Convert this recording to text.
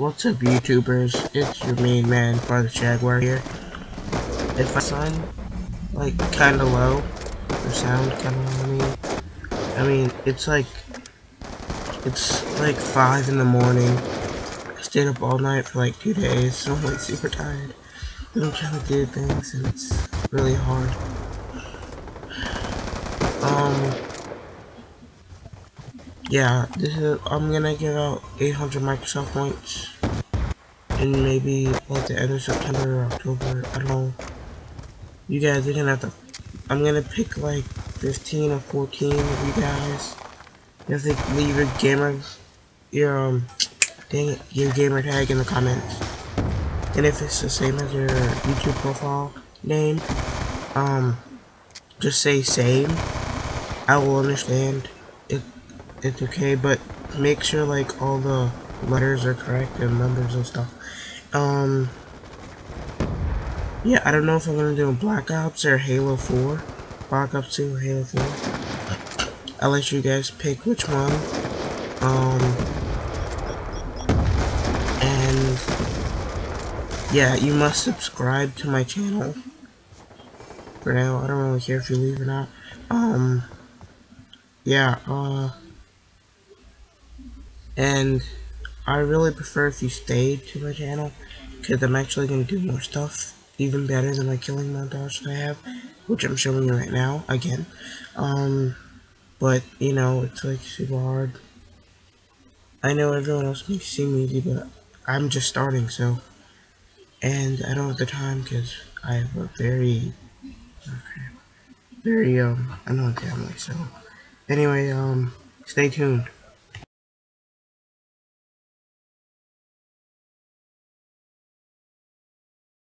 What's up, YouTubers? It's your main man, Father Jaguar here. If my son, like, kinda low, or sound kinda low, I mean, I mean, it's like, it's like 5 in the morning. I stayed up all night for like two days, so I'm like super tired. And I'm trying to do things, and it's really hard. Um, yeah, this is, I'm gonna give out 800 Microsoft points in maybe like the end of September or October. I don't know. You guys are gonna have to. I'm gonna pick like 15 or 14 of you guys. You have to leave your gamer, your um, dang it, your gamer tag in the comments. And if it's the same as your YouTube profile name, um, just say same. I will understand It, it's okay, but make sure like all the letters are correct and numbers and stuff. Um, yeah, I don't know if I'm gonna do Black Ops or Halo 4. Black Ops 2 or Halo 4. I'll let you guys pick which one. Um, and yeah, you must subscribe to my channel. For now, I don't really care if you leave or not. Um, yeah, uh, and I really prefer if you stayed to my channel because I'm actually going to do more stuff even better than my killing montage that I have which I'm showing you right now again. Um but you know it's like super hard. I know everyone else may seem easy but I'm just starting so. And I don't have the time because I have a very very um know family so. Anyway um stay tuned